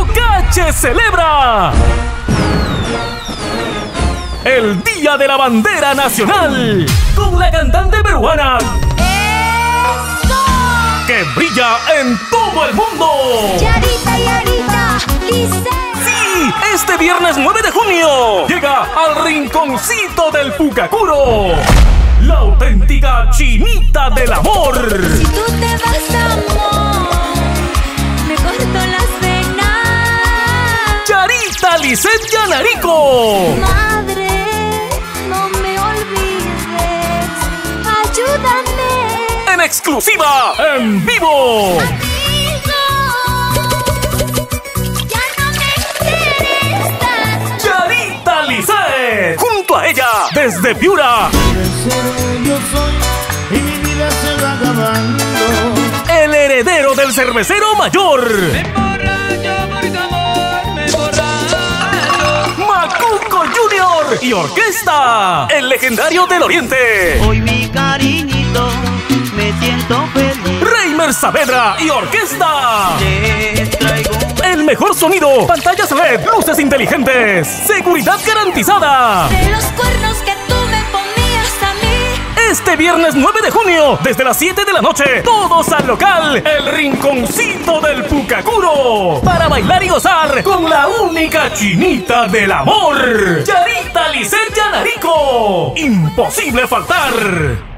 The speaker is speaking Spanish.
Tocache celebra el Día de la Bandera Nacional con la cantante peruana que brilla en todo el mundo. Yarita, Yarita, dice. Sí, este viernes 9 de junio llega al rinconcito del Pucacuro. La auténtica chinita del amor. Charita Lisset Yanarico. Madre, no me olvides. Ayúdame. En exclusiva, en vivo. Amigo, ya no me interesas. Charita Lisset. Junto a ella, desde Piura, Cervecero yo soy y mi vida se va acabando. el heredero del cervecero mayor. Y Orquesta, el legendario del Oriente. Hoy mi cariñito me siento feliz. Reimer Saavedra y Orquesta. Les traigo El mejor sonido, pantallas LED, luces inteligentes, seguridad garantizada. De los cuernos que tú me ponías a mí. Este viernes 9 de junio, desde las 7 de la noche, todos al local, el rinconcito Pucacuro, para bailar y gozar con la única chinita del amor, Yarita Lisset Yanarico. Imposible faltar.